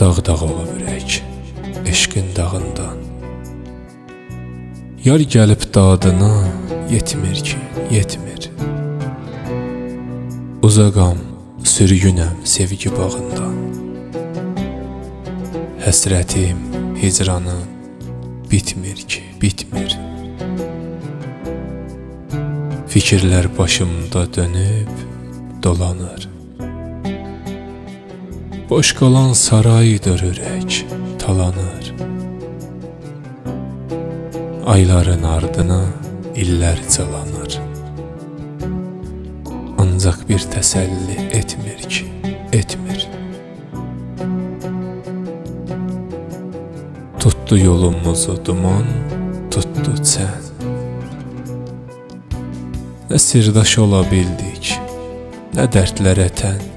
Dağ-dağ olub ürək, eşqin dağından. Yar gəlib dadına, yetmir ki, yetmir. Uzaqam, sürgünəm sevgi bağından. Həsrətim, hicranım bitmir ki, bitmir. Fikirlər başımda dönüb dolanır. Boş qalan saraydır ürək, talanır. Ayların ardına illər calanır. Ancaq bir təsəlli etmir ki, etmir. Tutdu yolumuzu duman, tutdu çən. Nə sirdaş ola bildik, nə dərdlərə tən.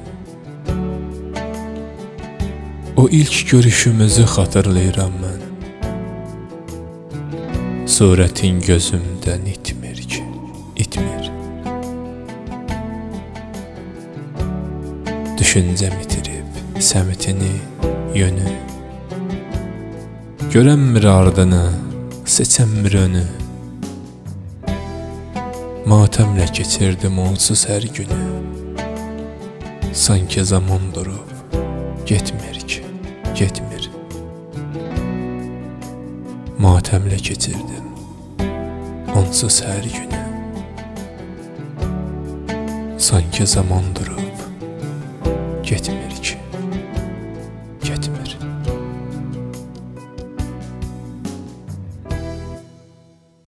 O ilk görüşümüzü xatırlayıram mən. Surətin gözümdən itmir ki, itmir. Düşüncəm itirib səmtini, yönü. Görənmir ardını, seçənmir önü. Matəmlə keçirdim onsuz hər günü. Sanki zaman durub getmir ki, getmir. Matəmlə keçirdim onsuz hər günü. Sanki zaman durub getmir ki.